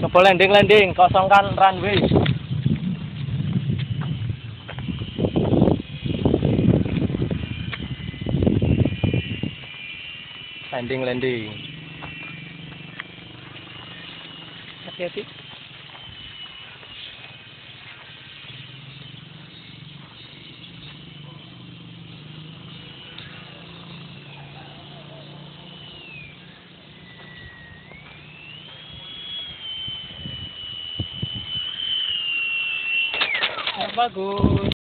Coba landing landing, kosongkan runway. Landing landing. Hati-hati. Bagus